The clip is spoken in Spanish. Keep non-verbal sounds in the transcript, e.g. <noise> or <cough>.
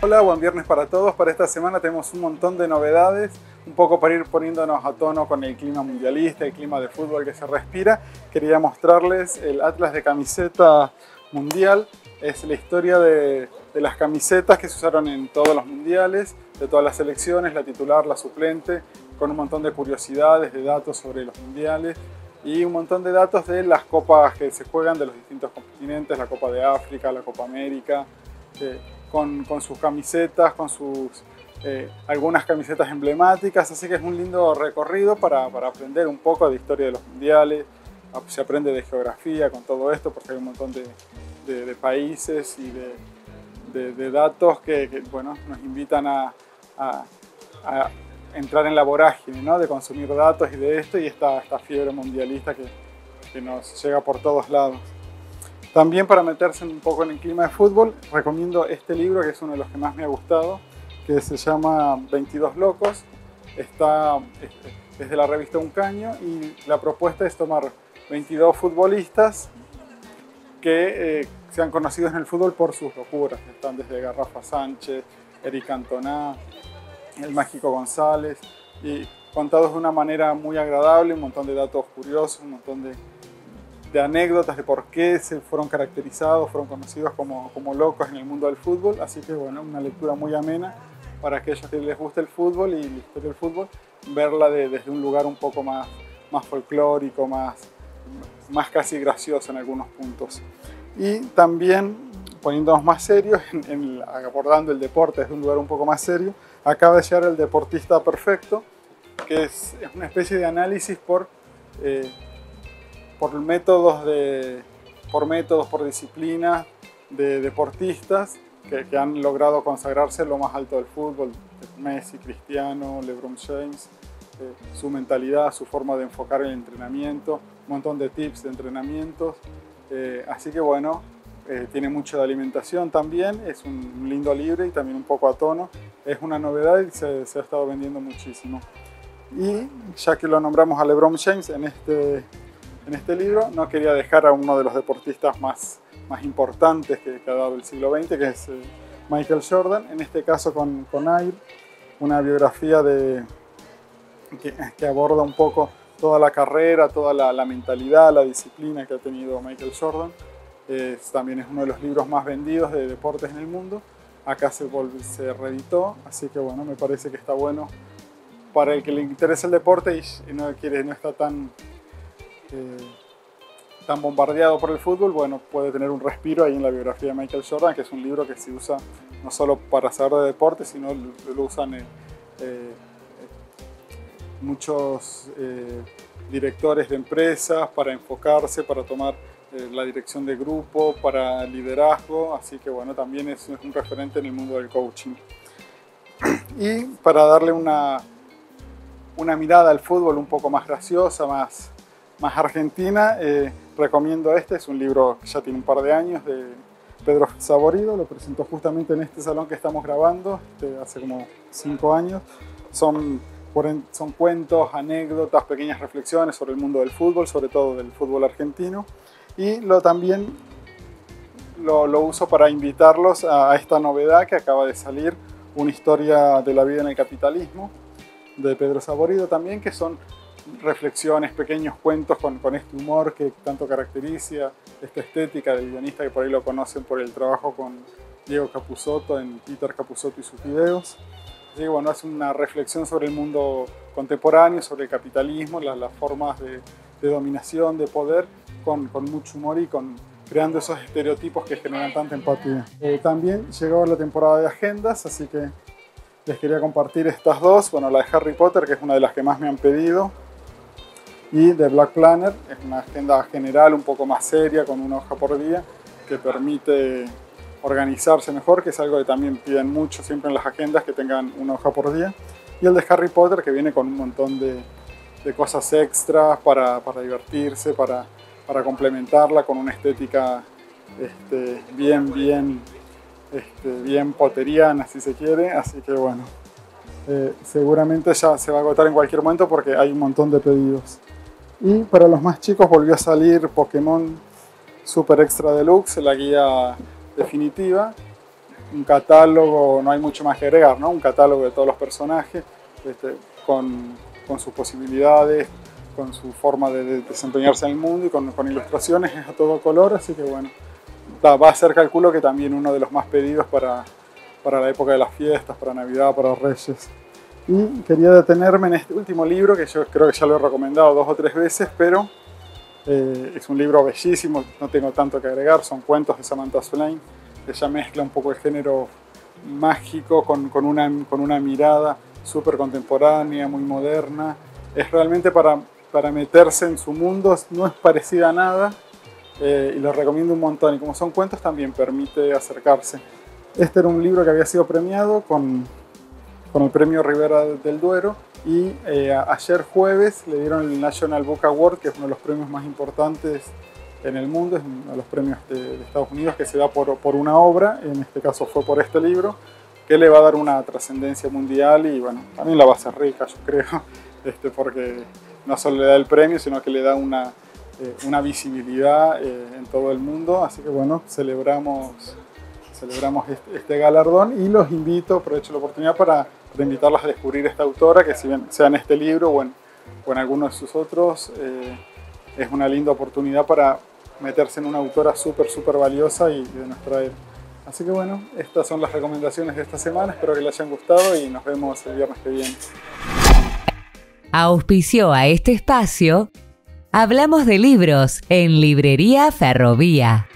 Hola, buen viernes para todos. Para esta semana tenemos un montón de novedades, un poco para ir poniéndonos a tono con el clima mundialista, el clima de fútbol que se respira. Quería mostrarles el Atlas de camiseta mundial. Es la historia de, de las camisetas que se usaron en todos los mundiales, de todas las selecciones, la titular, la suplente, con un montón de curiosidades, de datos sobre los mundiales y un montón de datos de las copas que se juegan de los distintos continentes, la Copa de África, la Copa América. Eh, con, sus camisetas, con sus eh, algunas camisetas emblemáticas, así que es un lindo recorrido para, aprender un poco de historia de los mundiales, ah, se aprende de geografía con todo esto porque hay un montón de, países y de, datos que, bueno, nos invitan a, entrar en la vorágine, ¿no? de consumir datos y de esto y esta, esta fiebre mundialista que, que nos llega por todos lados. También para meterse un poco en el clima de fútbol, recomiendo este libro que es uno de los que más me ha gustado, que se llama 22 Locos. Está, es la revista Un Caño y la propuesta es tomar 22 futbolistas que eh, sean conocidos en el fútbol por sus locuras. Están desde Garrafa Sánchez, Eric Cantona, el Mágico González, y contados de una manera muy agradable, un montón de datos curiosos, un montón de, de anécdotas de por qué se fueron caracterizados, fueron conocidos como, como locos en el mundo del fútbol. Así que bueno, una lectura muy amena para aquellos que les guste el fútbol y la historia del fútbol, verla desde un lugar un poco más, más folclórico, más, más casi gracioso en algunos puntos. Y también poniéndonos más serios, en, abordando el deporte desde un lugar un poco más serio, acaba de llegar el deportista perfecto, que es, es una especie de análisis por eh, por métodos, de, por, métodos, por disciplinas de deportistas que, han logrado consagrarse lo más alto del fútbol, Messi, Cristiano, LeBron James, eh, su mentalidad, su forma de enfocar el entrenamiento, un montón de tips de entrenamientos. Eh, así que bueno, eh, tiene mucho de alimentación también, es un lindo libro y también un poco a tono. Es una novedad y se, se ha estado vendiendo muchísimo. Y ya que lo nombramos a LeBron James en este en este libro, no quería dejar a uno de los deportistas más, más importantes que, ha dado el siglo XX, que es eh, Michael Jordan, en este caso con, con Air, una biografía de, que, aborda un poco toda la carrera, toda la, mentalidad, la disciplina que ha tenido Michael Jordan. también es uno de los libros más vendidos de deportes en el mundo. Acá se, se reeditó, así que bueno, me parece que está bueno para el que le interesa el deporte y, no, quiere, no está tan tan bombardeado por el fútbol, bueno, puede tener un respiro ahí en la biografía de Michael Jordan, que es un libro que se usa no solo para saber de deporte, sino lo, usan eh, eh, muchos eh, directores de empresas para enfocarse, para tomar la dirección de grupo, para liderazgo, así que bueno, también es, es un referente en el mundo del coaching. <clears throat> Y para darle una, una mirada al fútbol un poco más graciosa, más, más argentina, eh, recomiendo este, es un libro que ya tiene un par de años de Pedro Saborido, lo presentó justamente en este salón que estamos grabando, este, hace como cinco años. Son, son cuentos, anécdotas, pequeñas reflexiones sobre el mundo del fútbol, sobre todo del fútbol argentino. Y lo, también lo, lo uso para invitarlos a, a esta novedad que acaba de salir, una historia de la vida en el capitalismo, de Pedro Saborido también, que son reflexiones, pequeños cuentos con, con, este humor que tanto caracteriza, esta estética del guionista que por ahí lo conocen por el trabajo con Diego Capusotto en Peter Capusotto y sus videos. Así que bueno, es una reflexión sobre el mundo contemporáneo, sobre el capitalismo, las, las formas de, de, dominación, de poder, con, con, mucho humor y con, creando esos estereotipos que generan tanta empatía. Eh, también llegó la temporada de agendas, así que les quería compartir estas dos. Bueno, la de Harry Potter, que es una de las que más me han pedido, y The Black Planner es una agenda general un poco más seria con una hoja por día que permite organizarse mejor, que es algo que también piden mucho siempre en las agendas que tengan una hoja por día. Y el de Harry Potter que viene con un montón de, de cosas extras para, para divertirse, para, para, complementarla con una estética este, bien, bien, este, bien poteriana si se quiere. Así que bueno, eh, seguramente ya se va a agotar en cualquier momento porque hay un montón de pedidos. Y para los más chicos volvió a salir Pokémon Super Extra Deluxe, la guía definitiva, un catálogo, no hay mucho más que agregar, ¿no? Un catálogo de todos los personajes, este, con, con, sus posibilidades, con su forma de, desempeñarse en el mundo y con, con, ilustraciones a todo color, así que bueno, va a ser, calculo que también uno de los más pedidos para, para la época de las fiestas, para Navidad, para Reyes. Y quería detenerme en este último libro, que yo creo que ya lo he recomendado dos o tres veces, pero eh, es un libro bellísimo, no tengo tanto que agregar, son cuentos de Samantha Swain. Ella mezcla un poco el género mágico con, con, una, con una mirada súper contemporánea, muy moderna. Es realmente para, para meterse en su mundo, no es parecida a nada eh, y lo recomiendo un montón. Y como son cuentos, también permite acercarse. Este era un libro que había sido premiado con, con el premio Rivera del Duero. Y eh, ayer jueves le dieron el National Book Award, que es uno de los premios más importantes en el mundo, es uno de los premios de, Estados Unidos que se da por, por, una obra, en este caso fue por este libro, que le va a dar una trascendencia mundial y bueno, también la va a hacer rica, yo creo, <laughs> este, porque no solo le da el premio, sino que le da una, eh, una visibilidad eh, en todo el mundo, así que bueno, celebramos, celebramos este, este galardón y los invito, aprovecho la oportunidad para de invitarlas a descubrir esta autora, que si bien sea en este libro o en, o en alguno de sus otros, eh, es una linda oportunidad para meterse en una autora súper, súper valiosa y de nuestra era. Así que bueno, estas son las recomendaciones de esta semana, espero que les hayan gustado y nos vemos el viernes que viene. Auspició a este espacio Hablamos de libros en Librería Ferrovía.